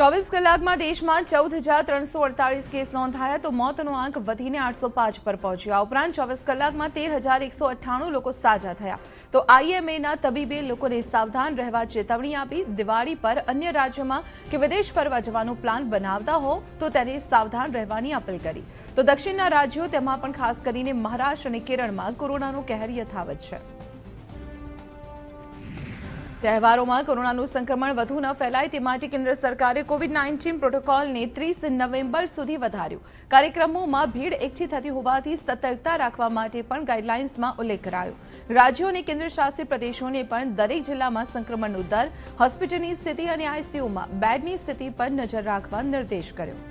ચોવીસ કલાકમાં દેશમાં ચૌદ હજાર ત્રણસો અડતાલીસ કેસ નોંધાયા તો મોતનો આંક વધીને આઠસો પાંચ પર પહોંચ્યો આ ઉપરાંત ચોવીસ કલાકમાં તેર હજાર એકસો અઠ્ઠાણું લોકો સાજા થયા તો આઈએમએના તબીબે લોકોને સાવધાન રહેવા ચેતવણી આપી દિવાળી પર અન્ય રાજ્યોમાં કે વિદેશ ફરવા જવાનો પ્લાન બનાવતા હો તો તેને સાવધાન રહેવાની અપીલ કરી તો દક્ષિણના રાજ્યો તેમાં પણ ખાસ કરીને મહારાષ્ટ્ર અને કેરળમાં કોરોનાનો કહેર યથાવત છે તહેવારોમાં કોરોનાનું સંક્રમણ વધુ ન ફેલાય તે માટે કેન્દ્ર સરકારે કોવિડ નાઇન્ટીન પ્રોટોકોલને ત્રીસ નવેમ્બર સુધી વધાર્યું કાર્યક્રમોમાં ભીડ એકઠી થતી હોવાથી સતર્કતા રાખવા માટે પણ ગાઈડલાઇન્સમાં ઉલ્લેખ કરાયો રાજ્યો અને કેન્દ્રશાસિત પ્રદેશોને પણ દરેક જિલ્લામાં સંક્રમણનો દર હોસ્પિટલની સ્થિતિ અને આઈસીયુમાં બેડની સ્થિતિ પર નજર રાખવા નિર્દેશ કર્યો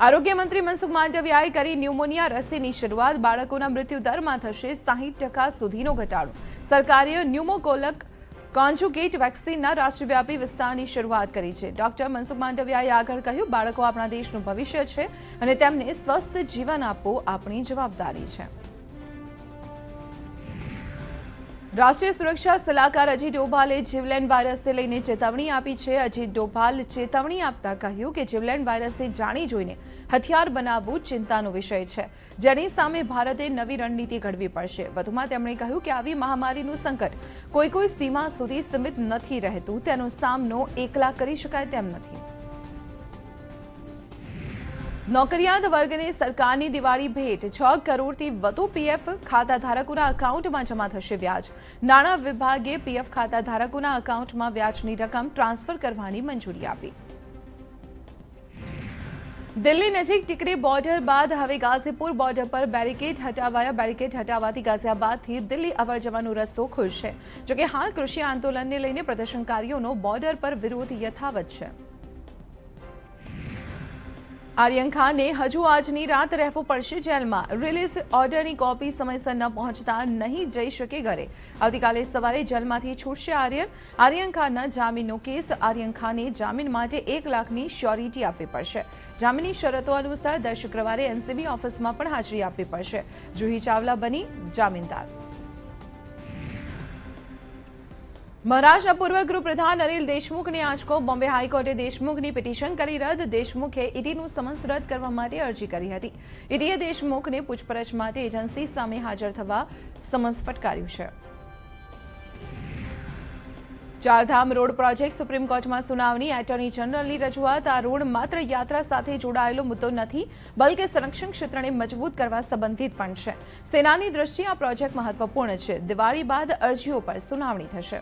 આરોગ્ય મંત્રી મનસુખ માંડવિયાએ કરી ન્યુમોનિયા રસીની શરૂઆત બાળકોના મૃત્યુ દરમાં થશે સાહીઠ ટકા સુધીનો ઘટાડો સરકારે ન્યુમોકોલક કોન્જુગેટ વેક્સિનના રાષ્ટ્રવ્યાપી વિસ્તારની શરૂઆત કરી છે ડોક્ટર મનસુખ માંડવિયાએ આગળ કહ્યું બાળકો આપણા દેશનું ભવિષ્ય છે અને તેમને સ્વસ્થ જીવન આપવું આપણી જવાબદારી છે રાષ્ટ્રીય સુરક્ષા સલાહકાર અજીત ડોભાલે જીવલેન્ડ વાયરસને લઈને ચેતવણી આપી છે. અજીત ડોભાલ ચેતવણી આપતા કહ્યું કે જીવલેન્ડ વાયરસને જાણી જોઈને હથિયાર બનાવવું ચિંતાનો વિષય છે. જેની સામે ભારતે નવી રણનીતિ ઘડવી પડશે. વધુમાં તેમણે કહ્યું કે આવી મહામારીનું સંકટ કોઈ કોઈ સીમા સુધી સીમિત નથી રહેતું. તેનો સામનો એકલા કરી શકાય તેમ નથી. નોકરિયાત વર્ગને સરકારની દિવાળી ભેટ છ કરોડથી વધુ પીએફ ખાતા ધારકોના એકાઉન્ટમાં જમા થશે વ્યાજ નાણાં વિભાગે પીએફ ખાતા ધારકોના એકાઉન્ટમાં વ્યાજની રકમ ટ્રાન્સફર કરવાની મંજૂરી આપી દિલ્હી નજીક ટીકરી બોર્ડર બાદ હવે ગાઝીપુર બોર્ડર પર બેરિકેડ હટાવાયા બેરિકેડ હટાવવાથી ગાઝિયાબાદથી દિલ્હી અવર જવાનો રસ્તો ખુલશે જોકે હાલ કૃષિ આંદોલનને લઈને પ્રદર્શનકારીઓનો બોર્ડર પર વિરોધ યથાવત છે આર્યન ખાનને હજુ આજની રાત રહેવું પડશે જેલમાં રિલીઝ ઓર્ડરની કોપી સમયસર ન પહોંચતા નહીં જઈ શકે ઘરે આવતીકાલે સવારે જેલમાંથી છૂટશે આર્યન આર્યન ખાનના જામીનનો કેસ આર્યન ખાને જામીન માટે એક લાખની શ્યોરિટી આપવી પડશે જામીનની શરતો અનુસાર દર શુક્રવારે એનસીબી ઓફિસમાં પણ હાજરી આપવી પડશે જુહી ચાવલા બની જામીનદાર મહારાષ્ટ્રના પૂર્વ ગૃહપ્રધાન અનિલ દેશમુખને આંચકો. બોમ્બે હાઈકોર્ટે દેશમુખની પિટિશન કરી રદ. દેશમુખે ઈડીનું સમન્સ રદ કરવા માટે અરજી કરી હતી. ઈડીએ દેશમુખને પૂછપરછ માટે એજન્સી સામે હાજર થવા સમન્સ ફટકાર્યું છે. ચારધામ રોડ પ્રોજેક્ટ સુપ્રીમ કોર્ટમાં સુનાવણી. એટર્ની જનરલની રજૂઆત. આ રોડ માત્ર યાત્રા સાથે જોડાયેલો મુદ્દો નથી, બલકે સંરક્ષણ ક્ષેત્રને મજબૂત કરવા સંબંધિત પણ છે. સેનાની દ્રષ્ટિએ આ પ્રોજેક્ટ મહત્વપૂર્ણ છે. દિવાળી બાદ અરજીઓ પર સુનાવણી થશે.